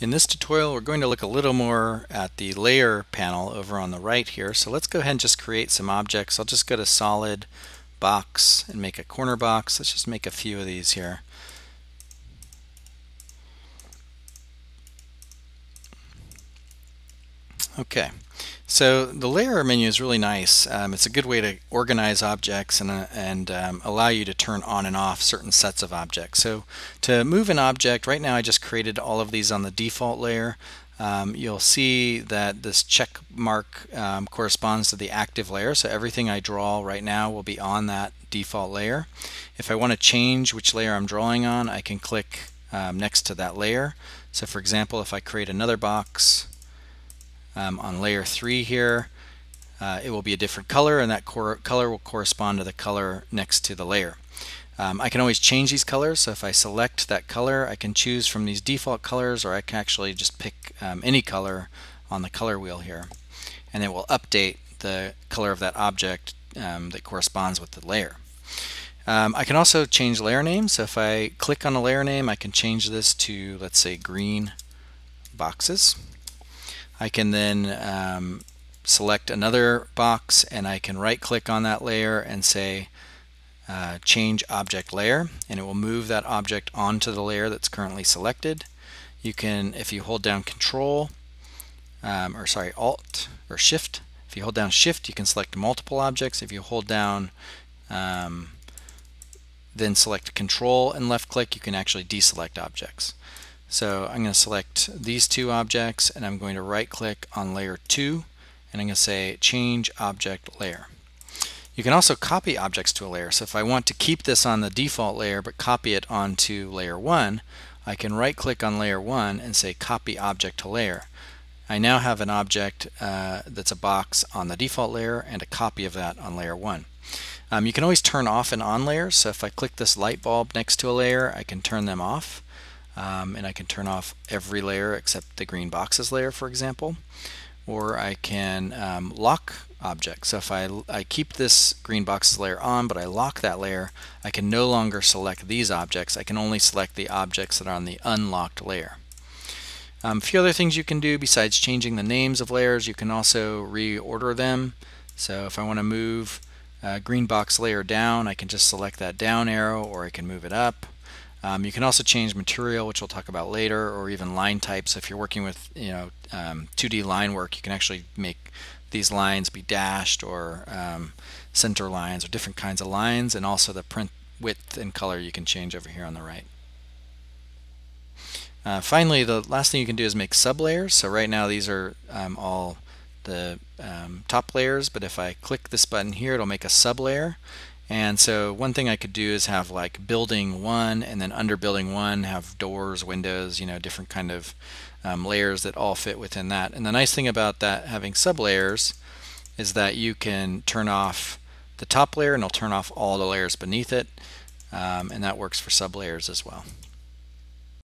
In this tutorial we're going to look a little more at the layer panel over on the right here. So let's go ahead and just create some objects. I'll just go to solid box and make a corner box. Let's just make a few of these here. Okay, so the layer menu is really nice. Um, it's a good way to organize objects and, uh, and um, allow you to turn on and off certain sets of objects. So to move an object, right now I just created all of these on the default layer. Um, you'll see that this check mark um, corresponds to the active layer. So everything I draw right now will be on that default layer. If I want to change which layer I'm drawing on, I can click um, next to that layer. So for example, if I create another box, um, on layer 3 here uh, it will be a different color and that color will correspond to the color next to the layer. Um, I can always change these colors so if I select that color I can choose from these default colors or I can actually just pick um, any color on the color wheel here and it will update the color of that object um, that corresponds with the layer. Um, I can also change layer names. So if I click on a layer name, I can change this to, let's say, green boxes. I can then um, select another box and I can right click on that layer and say uh, change object layer and it will move that object onto the layer that's currently selected. You can, if you hold down control um, or sorry alt or shift, if you hold down shift you can select multiple objects. If you hold down um, then select control and left click you can actually deselect objects. So I'm going to select these two objects and I'm going to right click on layer 2 and I'm going to say change object layer. You can also copy objects to a layer. So if I want to keep this on the default layer but copy it onto layer 1, I can right click on layer 1 and say copy object to layer. I now have an object uh, that's a box on the default layer and a copy of that on layer 1. Um, you can always turn off and on layers. So if I click this light bulb next to a layer, I can turn them off um, and I can turn off every layer except the green boxes layer for example. Or I can um, lock objects. So if I, I keep this green boxes layer on but I lock that layer I can no longer select these objects. I can only select the objects that are on the unlocked layer. Um, a few other things you can do besides changing the names of layers you can also reorder them. So if I want to move uh, green box layer down I can just select that down arrow or I can move it up um, you can also change material, which we'll talk about later, or even line types. If you're working with you know um, 2D line work, you can actually make these lines be dashed or um, center lines or different kinds of lines, and also the print width and color you can change over here on the right. Uh, finally, the last thing you can do is make sublayers. So right now these are um, all the um, top layers, but if I click this button here, it'll make a sublayer. And so one thing I could do is have like building one and then under building one have doors, windows, you know, different kind of um, layers that all fit within that. And the nice thing about that having sublayers is that you can turn off the top layer and it'll turn off all the layers beneath it. Um, and that works for sublayers as well.